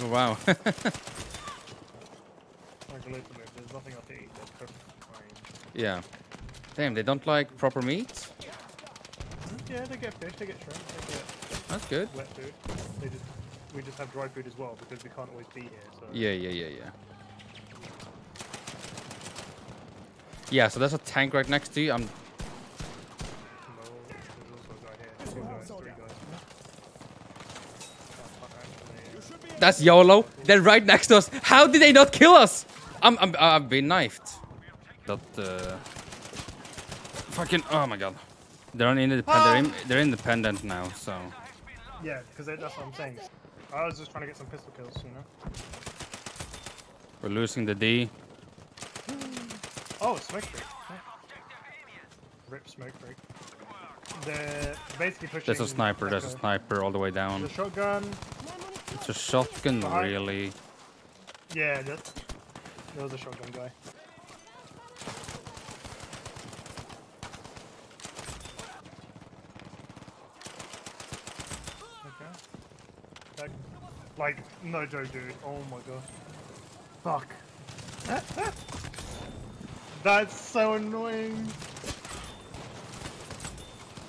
Oh, wow. Like a little bit. There's nothing else to eat. That's perfectly fine. yeah. Damn, they don't like proper meat? Hmm? Yeah, they get fish. They get shrimp. They get That's good. wet food. They just we just have dry food as well because we can't always be here. So Yeah, yeah, yeah, yeah. Yeah, so there's a tank right next to you. I'm No, there's also a guy here. Two guys, three guys. Uh, actually, That's YOLO. They're right next to us. How did they not kill us? I'm, I'm I've been knifed. That uh, fucking oh my god. They're on independent. They're, in, they're independent now. So Yeah, because that's what I'm saying. I was just trying to get some pistol kills, you know. we're losing the D. Oh, smoke break. Rip smoke break. They're basically pushing. There's a sniper. There's a Echo. sniper all the way down. The down. shotgun. It's a shotgun, Behind. really. Yeah, that, there was a shotgun guy. Okay. That, like, no joke, dude. Oh my god. Fuck. That's so annoying.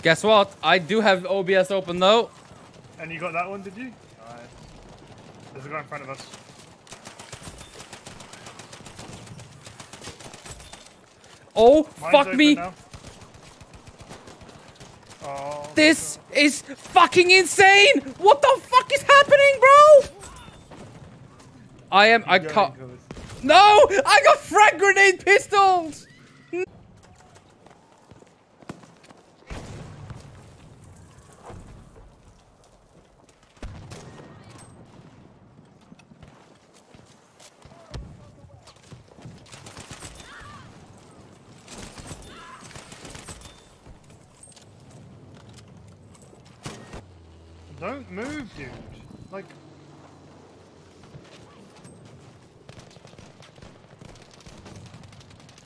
Guess what? I do have OBS open though. And you got that one, did you? Alright. There's a guy in front of us. Oh Mine's fuck me! Oh, This is fucking insane! What the fuck is happening, bro? I am. I can't. No! I got frag grenade pistols! Don't move, dude. Like,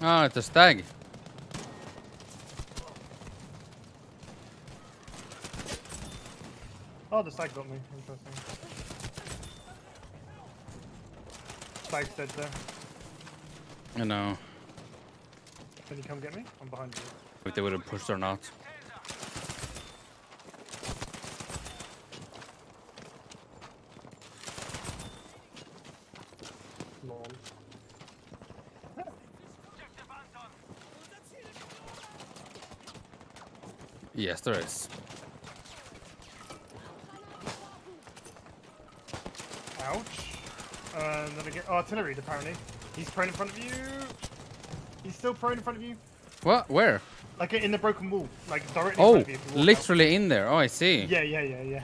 Ah, it's a stag. oh, the stag got me. Interesting. Stag's dead there. You know, Can you come get me? I'm behind you. if they would have pushed or not. Yes, there is. Ouch. Uh, and then again, oh, artillery apparently. He's prone in front of you. He's still prone in front of you. What? Where? Like in the broken wall. Like directly in Oh, front of you. if you out. literally in there. Oh, I see. Yeah, yeah, yeah, yeah.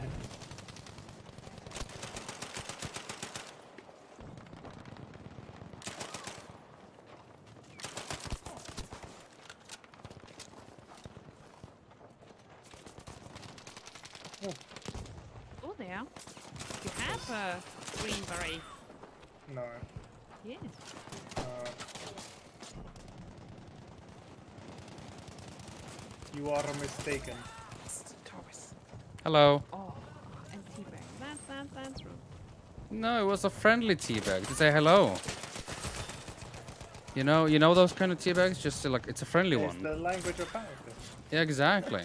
Oh, there. You have a green beret. No. Yes. Uh, you are mistaken. Taurus. Hello. Oh, and teabag. Dance, dance, dance room. No, it was a friendly teabag to say hello. You know, you know those kind of teabags. Just like it's a friendly It's one. the language of character. Yeah, exactly.